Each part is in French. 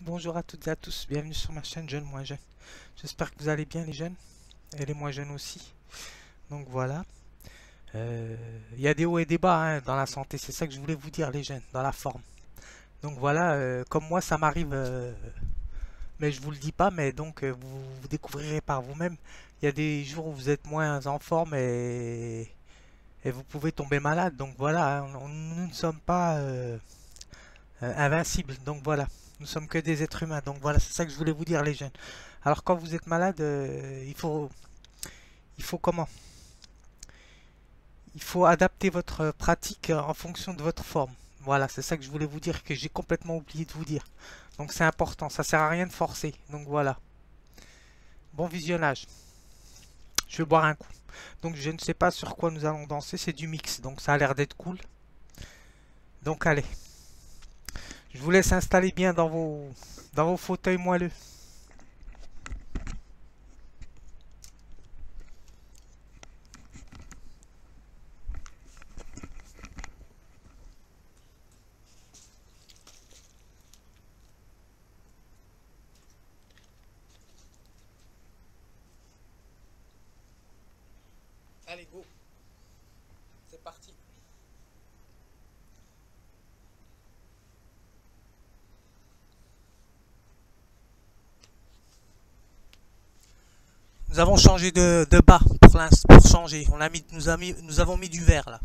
Bonjour à toutes et à tous, bienvenue sur ma chaîne Jeune Moins Jeune. J'espère que vous allez bien les jeunes, et les moins jeunes aussi. Donc voilà. Euh, Il y a des hauts et des bas hein, dans la santé, c'est ça que je voulais vous dire les jeunes, dans la forme. Donc voilà, euh, comme moi ça m'arrive, euh, mais je vous le dis pas, mais donc vous, vous découvrirez par vous-même. Il y a des jours où vous êtes moins en forme et, vous pouvez tomber malade. Donc voilà, hein, nous ne sommes pas invincibles. Donc voilà. Nous sommes que des êtres humains, donc voilà, c'est ça que je voulais vous dire, les jeunes. Alors, quand vous êtes malade, euh, il faut, il faut comment? Il faut adapter votre pratique en fonction de votre forme. Voilà, c'est ça que je voulais vous dire, que j'ai complètement oublié de vous dire. Donc, c'est important, ça sert à rien de forcer. Donc, voilà. Bon visionnage. Je vais boire un coup. Donc, je ne sais pas sur quoi nous allons danser, c'est du mix, donc ça a l'air d'être cool. Donc, allez. Je vous laisse installer bien dans vos, dans vos fauteuils moelleux. Allez, go. C'est parti. Nous avons changé de, bas pour pour changer. On a mis, nous, nous avons mis du vert là.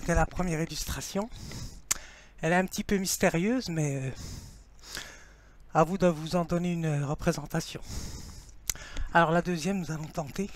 C'était la première illustration. Elle est un petit peu mystérieuse, mais euh, à vous de vous en donner une représentation. Alors la deuxième, nous allons tenter.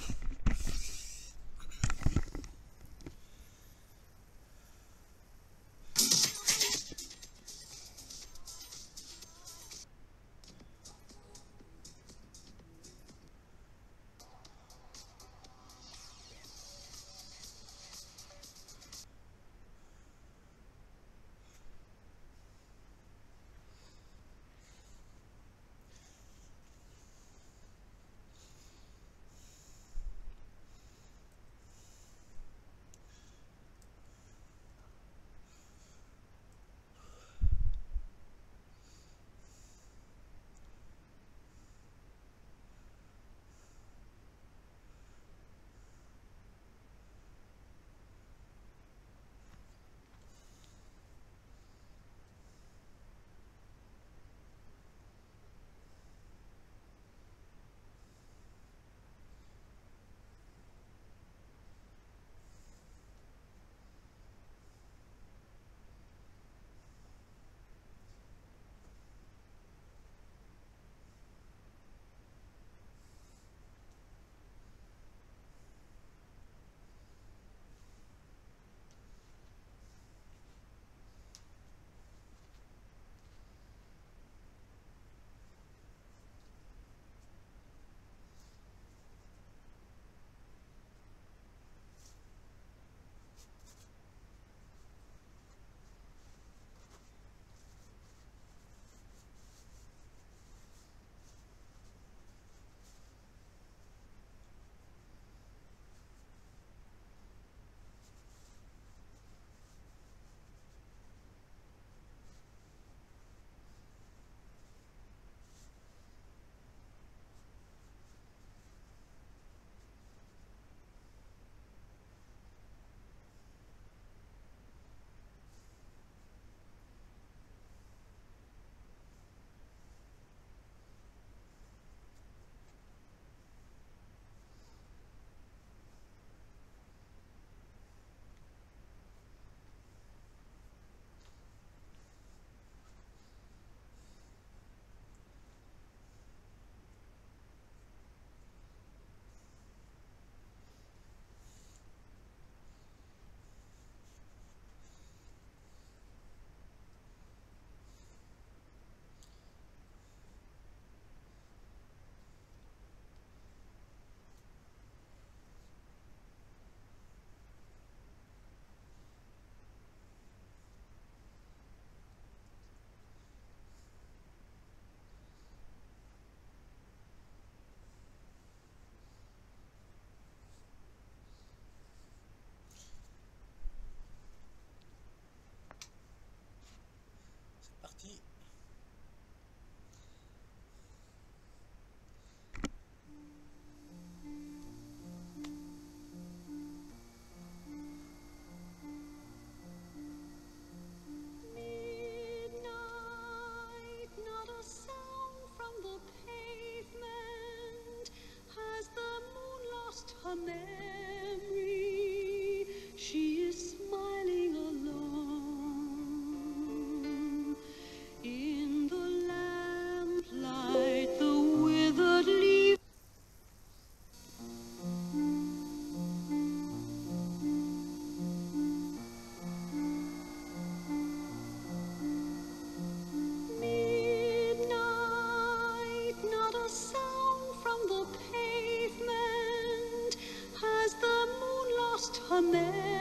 Amen.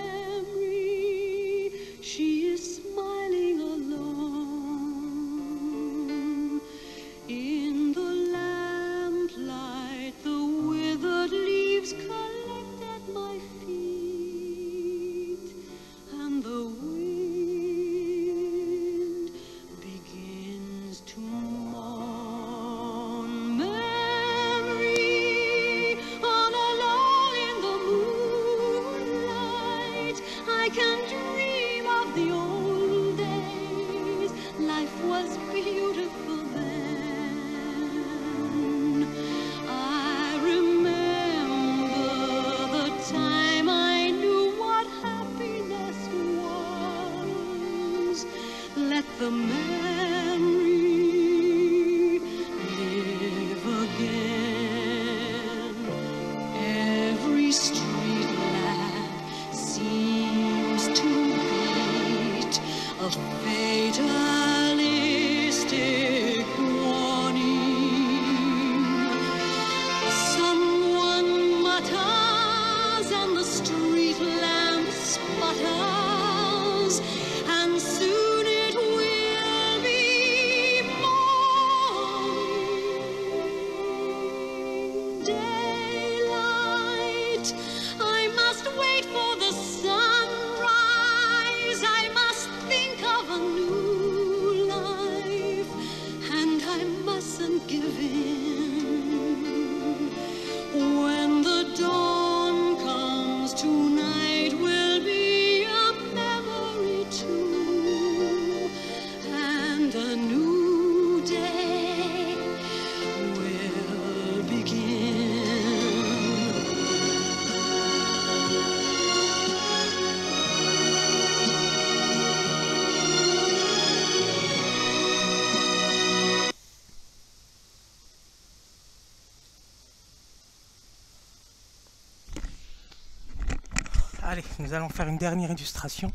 Nous allons faire une dernière illustration.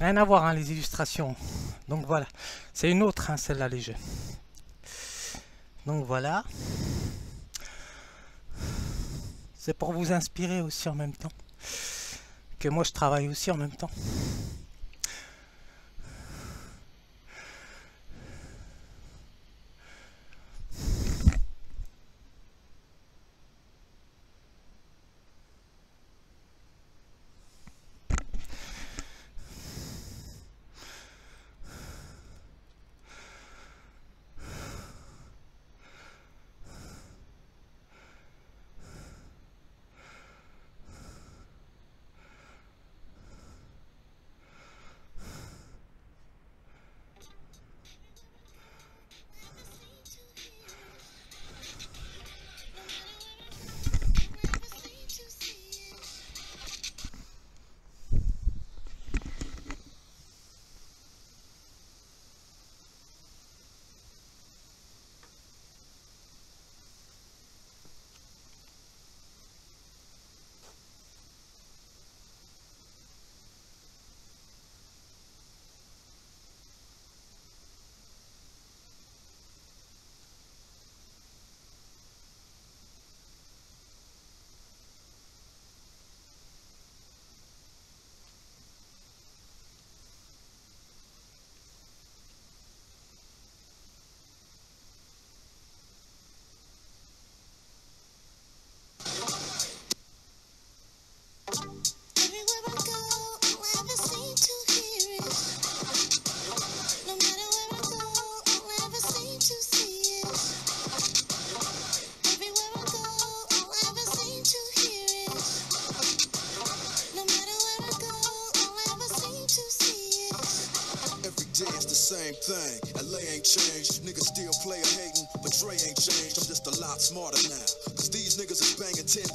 Rien à voir, hein, les illustrations. Donc voilà. C'est une autre, hein, celle-là, les jeux. Donc voilà. C'est pour vous inspirer aussi en même temps. Que moi, je travaille aussi en même temps.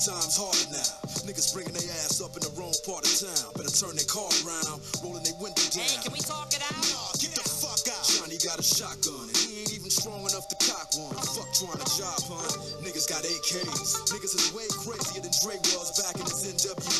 Times harder now. Niggas bringing their ass up in the wrong part of town. Better turn their car around, rolling their window down. Hey, can we talk it out? Nah, get the fuck out. Johnny got a shotgun, and he ain't even strong enough to cock one. Fuck trying to job, huh? Niggas got AKs. Niggas is way crazier than Dre was back in his NWA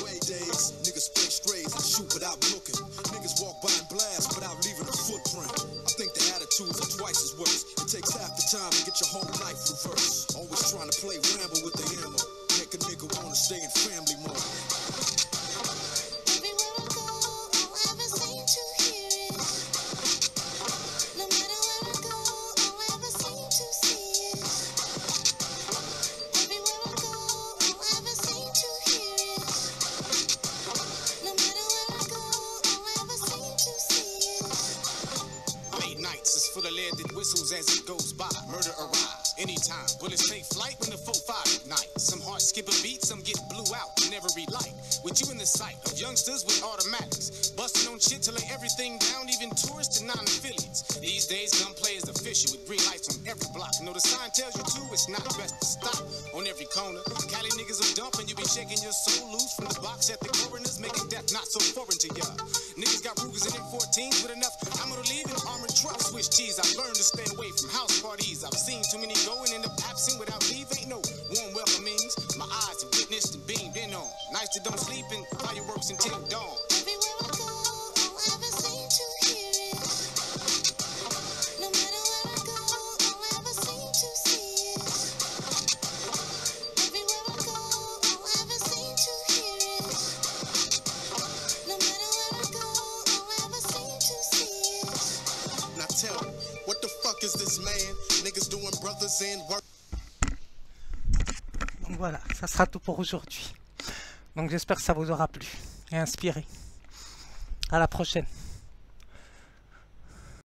full of lead that whistles as it goes by. Murder arrives anytime. Bullets take flight when the 4-5 ignite. Some hearts skip a beat, some get blew out never every light. With you in the sight of youngsters with automatics. Busting on shit to lay everything down, even tourists and non-affiliates. These days, gunplay is official with green lights on every block. Know the sign tells you to, it's not best to stop on every corner. Cali niggas are dumping, you be shaking your soul loose from the box at the coroners, making death not so foreign to ya. Niggas got Rugers and M14s with enough ammo to leave in armored trucks. Switch cheese, I learned to stay away from house parties. I've seen too many go and end up absent without leave. Ain't no warm welcomings. My eyes have witnessed and beamed in on. Nights that don't sleep and fireworks until dawn. Tout pour aujourd'hui. Donc j'espère que ça vous aura plu et inspiré. À la prochaine.